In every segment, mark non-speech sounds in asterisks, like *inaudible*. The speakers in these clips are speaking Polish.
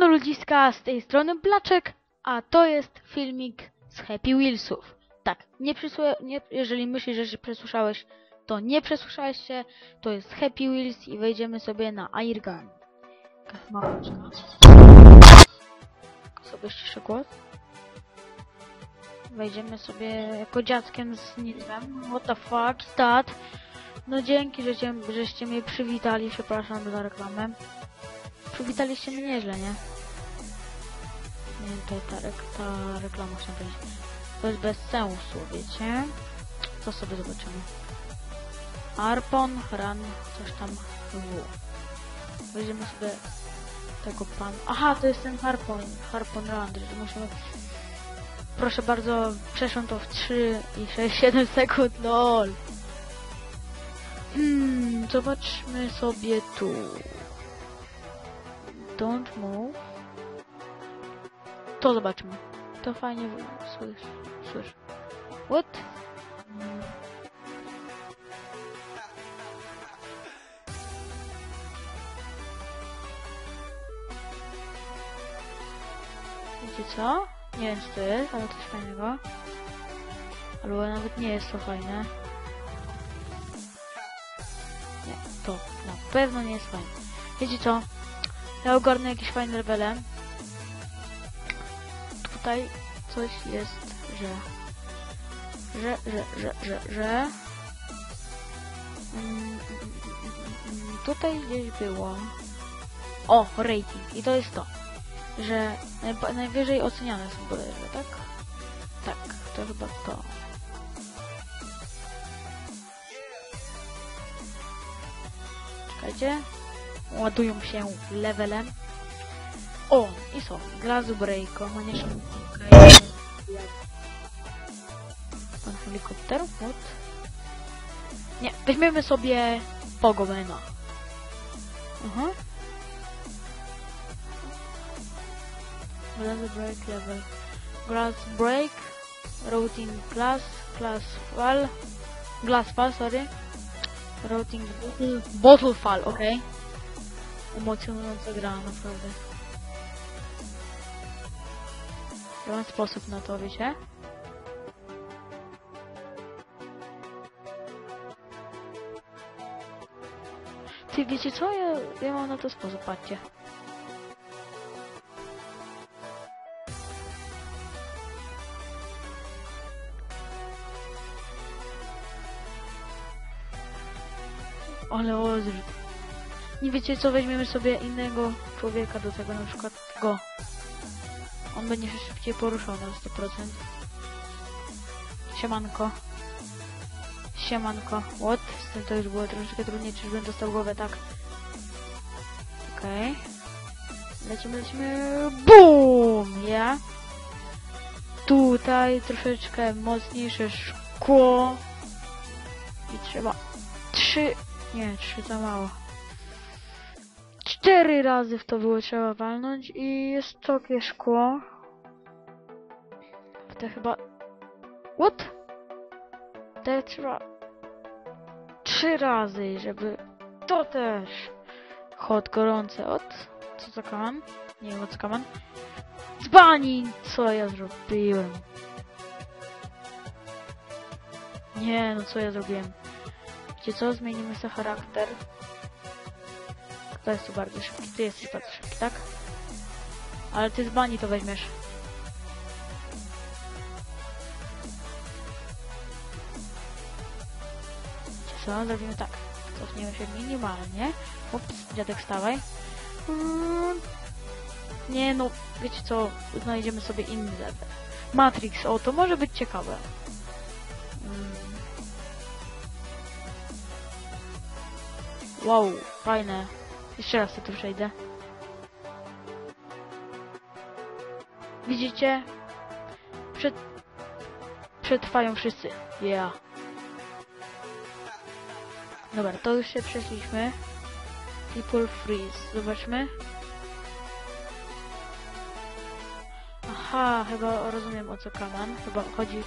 Siemano ludziska, z tej strony Blaczek, a to jest filmik z Happy Wheelsów. Tak, nie nie, jeżeli myślisz, że się przesłyszałeś, to nie przesłyszałeś się, to jest Happy Wheels i wejdziemy sobie na Airgun. Jakaś mapeczka. Sobie ściszę głos. Wejdziemy sobie jako dziadkiem z Nidwem. What the fuck is that? No dzięki, że żeście mnie przywitali, przepraszam za reklamę. Przywitaliście mnie nieźle, nie? Nie, to ta, rek- ta reklama chciałam powiedzieć. To jest bez sensu, wiecie? To sobie zobaczymy. Arpon, ran, coś tam w. Weźmiemy sobie tego pan. Aha, to jest ten harpon. Harpon run, że musimy... Proszę bardzo, przeszłam to w 3 i 6, 7 *laughs* sekund, lol. Hmm, zobaczmy sobie tu. Don't move. To zobaczmy. To fajnie wy- słysz. What? Wiecie co? Nie wiem co to jest, ale coś fajnego. Albo nawet nie jest to fajne. Nie, to na pewno nie jest fajne. Wiecie co? Ja ogarnę jakieś fajne levele. Tutaj coś jest, że... Że, że, że, że, że... Mm, mm, mm, mm, tutaj gdzieś było... O, rating. I to jest to. Że najba- najwyżej oceniane są bodajże, tak? Tak, to chyba to. Czekajcie. Ładują się levelem. O, i są. Glass Break, Manieszka. Okay. Pan helikopter? What? Nie, weźmiemy sobie Pogomena. Aha. Glass Break level. Glass Break. Routing Glass. Glass Fall. Glass Fall, sorry. Routing Bottle, Fall, okej. Emocjonująca gra, naprawdę. Ja mam sposób na to, wiecie? Ty wiecie co? Ja, ja mam na to sposób, patrzcie. Ale. Nie wiecie co, weźmiemy sobie innego człowieka do tego, na przykład go. On będzie się szybciej poruszał na 100%. Siemanko. Siemanko. What? Z tym to już było troszeczkę trudniej, czyżbym dostał głowę, tak. Okej. Lecimy, lecimy. BUM! Ja. Tutaj troszeczkę mocniejsze szkło. I trzeba trzy... Nie, trzy za mało. Cztery razy w to było trzeba walnąć i jest takie szkło. W te chyba... What? Te trzeba... Trzy razy, żeby... To też! Hot, gorące, od... Co za kaman? Nie wiem, co kaman. Dzbani! Co ja zrobiłem? Nie, no co ja zrobiłem? Wiecie co? Zmienimy sobie charakter. Jest tu bardziej szybki? Ty jesteś bardzo szybki, tak? Ale ty z bani to weźmiesz. Co? Zrobimy tak. Cofniemy się minimalnie. Ups, dziadek wstawaj. Mm. Nie no, wiecie co? Znajdziemy sobie inny level. Matrix, o, to może być ciekawe. Mm. Wow, fajne. Jeszcze raz sobie tu przejdę. Widzicie? Przed... Przetrwają wszyscy. Yeah. Dobra, to już się przeszliśmy. People freeze. Zobaczmy. Aha, chyba rozumiem o co kaman. Chyba chodzi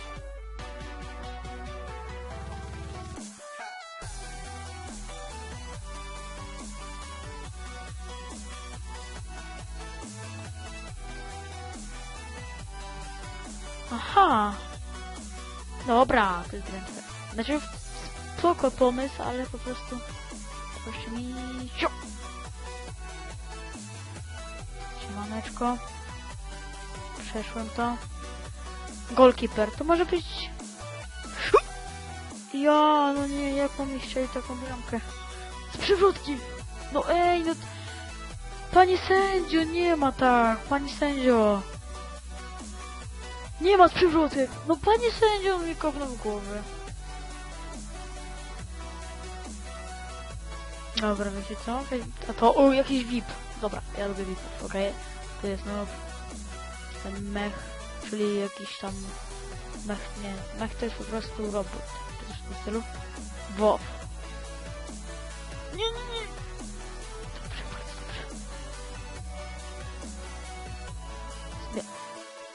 Aha. Dobra, to jest drętwe. Znaczy, spoko pomysł, ale po prostu... Proszę mi... Siu! Siemaneczko. Przeszłem to. Goalkeeper, to może być... Ja, no nie, jak mi strzeli taką bramkę? Z przywrótki! No ej, no... Panie sędzio, nie ma tak, panie sędzio! Nie ma z przywrótek! No panie sędzio, mi kopnął w głowę. Dobra, wiecie co? A to, o, jakiś VIP. Dobra, ja lubię VIPów, okej? To jest, no... Ten mech, czyli jakiś tam... Mech, nie, mech to jest po prostu robot. Też w tym stylu. WoW. Nie, nie, nie! Dobrze, bardzo dobrze.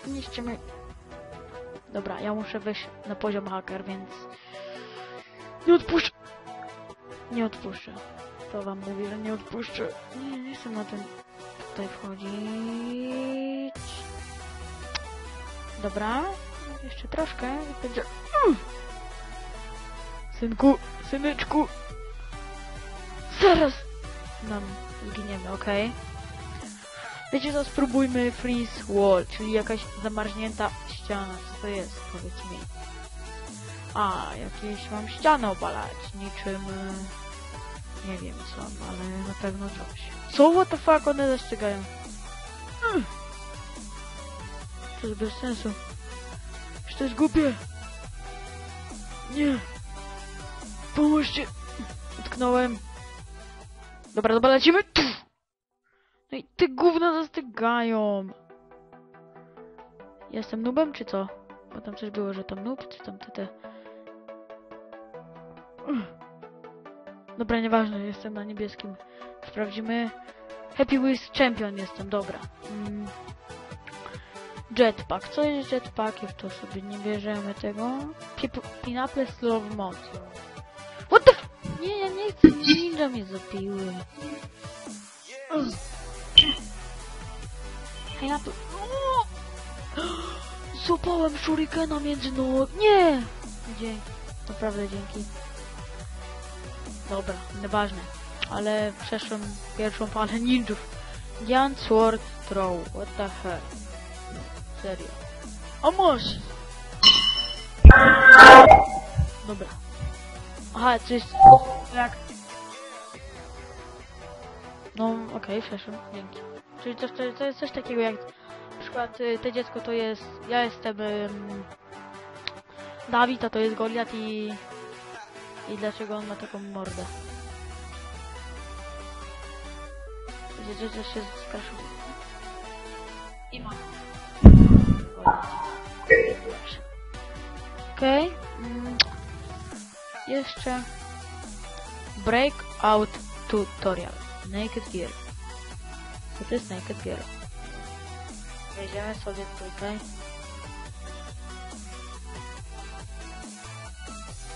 Nie, niszcie mnie. Dobra, ja muszę wejść na poziom haker, więc... Nie odpuszczę! Nie odpuszczę. To wam mówię, że nie odpuszczę. Nie, nie chcę na ten tutaj wchodzić. Dobra, jeszcze troszkę i będzie... Mm. Synku, syneczku! Zaraz nam zginiemy, okej? Wiecie co, spróbujmy freeze wall, czyli jakaś zamarznięta ściana. Co to jest? Powiedz mi. A, jakieś mam ścianę obalać, niczym... e, Nie wiem co, ale na pewno coś. Co? What the fuck? One zastrzegają. Mm. To jest bez sensu. Że to jest głupie. Nie. Pomóżcie. Utknąłem. Dobra, dobra, lecimy. No i te gówna zastygają. Jestem nubem, czy co? Bo tam coś było, że tam noob, czy tam te. Dobra, nieważne, jestem na niebieskim. Sprawdzimy. Happy with Champion jestem, dobra. Mm. Jetpack. Co jest jetpackiem? To sobie nie bierzemy tego. Pinaple slow motion. What the f... Nie, ja nie chcę. Ninja mnie zabiły. Hej na to. *gasps* Złapałem shurikena między nogi. Nie! Dzięki. Naprawdę dzięki. Dobra, nieważne. Ale przeszłem pierwszą falę ninjów. Giant Sword Throw. What the hell? Serio. O masz! Dobra. Aha, coś jak... No, okej, przeszłem. Dzięki. Czyli coś, to, to jest coś takiego jak... Na przykład y, te dziecko to jest... Ja jestem... ym, Dawid, a to jest Goliat i... I dlaczego on ma taką mordę? Wiecie, że się straszył. I ma. Okej. Mm. Jeszcze... Breakout Tutorial. Naked Gear. Co to jest Naked Gear? Wejdziemy sobie tutaj.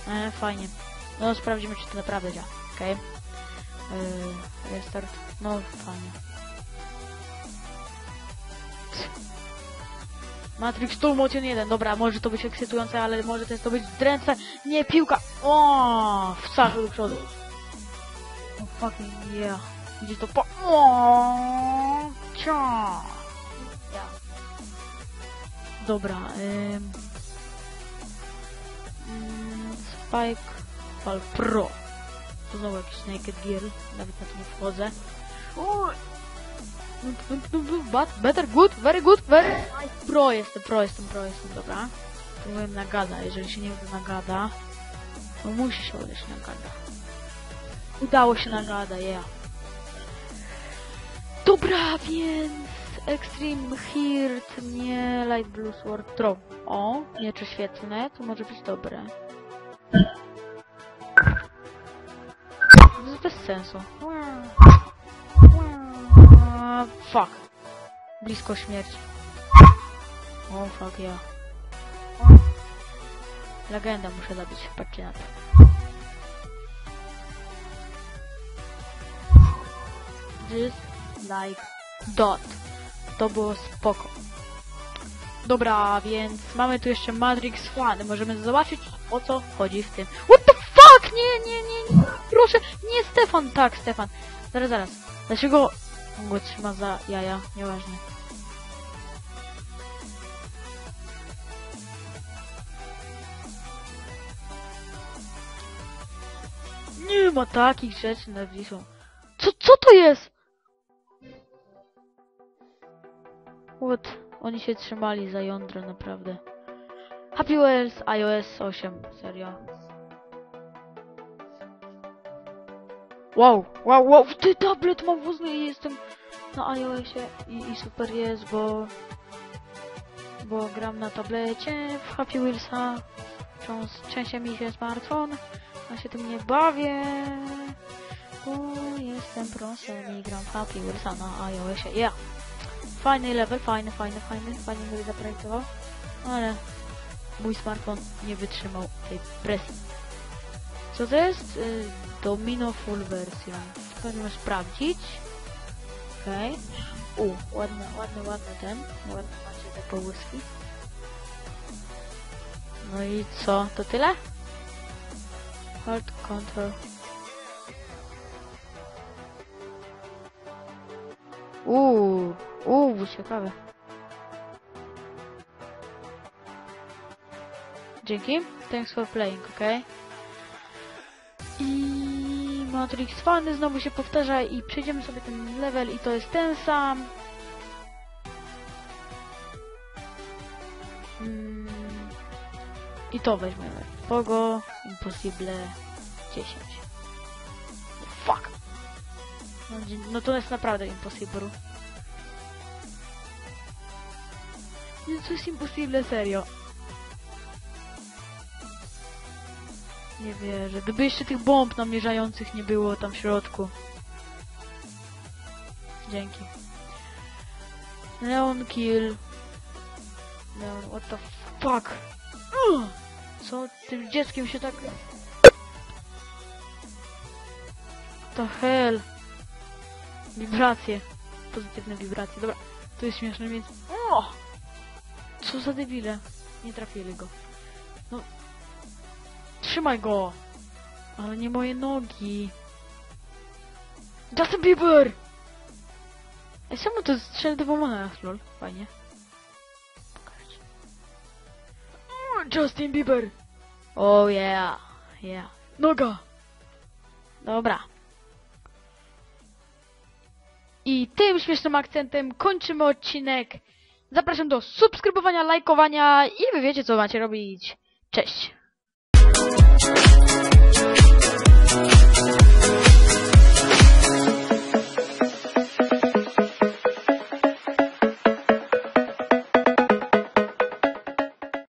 E, fajnie. No sprawdzimy, czy to naprawdę działa. Okej. Yy, restart. No fajnie. Matrix Tool Motion 1. Dobra, może to być ekscytujące, ale może też to być drętwe. Nie, piłka! O, w do przodu. Oh fucking yeah. Gdzie to po... Dobra, ym... Mm, Spike Fal Pro. To znowu jakiś Naked Gear, nawet na to nie wchodzę. But, better, good, very good, very. Pro jestem, pro jestem, pro jestem, dobra. Próbuję na gada, jeżeli się nie uda na gada, to musi się udać na gada. Udało się na gada, yeah. Dobra, więc Extreme Hirt, nie Light Blue Sword Throw. O, miecze świetne, to może być dobre. To bez sensu. Fuck. Blisko śmierci. O, fuck, ja. Legenda muszę zabić, patrzcie na to. Just like dot. To było spoko. Dobra, więc mamy tu jeszcze Matrix One. Możemy zobaczyć, o co chodzi w tym. What the fuck? Nie, nie, nie, nie. Proszę, nie Stefan. Tak, Stefan. Zaraz, zaraz. Dlaczego on go trzyma za jaja? Nieważne. Nie ma takich rzeczy na Wisłą. Co, co to jest? What? Oni się trzymali za jądro, naprawdę. Happy Wheels iOS 8, serio. Wow, wow, wow, ty tablet mam w i jestem na iOSie i, i super jest, bo bo gram na tablecie w Happy Wheelsa. Częściej mi się smartfon, a się tym nie bawię. Bo jestem prosem i gram w Happy Wheelsa na iOSie. Yeah. Fajny level, fajny, fajny, fajny, fajnie go zaprojektował, ale mój smartfon nie wytrzymał tej presji. Co to jest? Y, Domino Full Version. Możemy sprawdzić. Okej. Okay. U, ładny, ładny, ładny ten. Ładny macie te połyski. No i co? To tyle? Hold control. Uuu, uuu, ciekawe. Dzięki. Thanks for playing, ok? I Matrix Fany znowu się powtarza i przejdziemy sobie ten level i to jest ten sam. Mm. I to weźmiemy. Pogo Impossible 10. No, to jest naprawdę impossible. To jest impossible, serio. Nie wierzę. Gdyby jeszcze tych bomb namierzających nie było tam w środku. Dzięki. Neon kill. Neon, what the fuck? Co tym dzieckiem się tak... To hell. Wibracje. Pozytywne wibracje. Dobra, to jest śmieszne, więc... O! Co za debile. Nie trafili go. No... Trzymaj go! Ale nie moje nogi. Justin Bieber! Ej, czemu to strzelę dwoma lol? Fajnie. Pokażcie. Justin Bieber! Oh yeah, yeah. Noga! Dobra. I tym śmiesznym akcentem kończymy odcinek. Zapraszam do subskrybowania, lajkowania i wy wiecie co macie robić. Cześć!